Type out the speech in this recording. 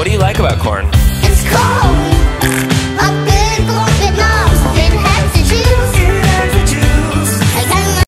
What do you like about corn?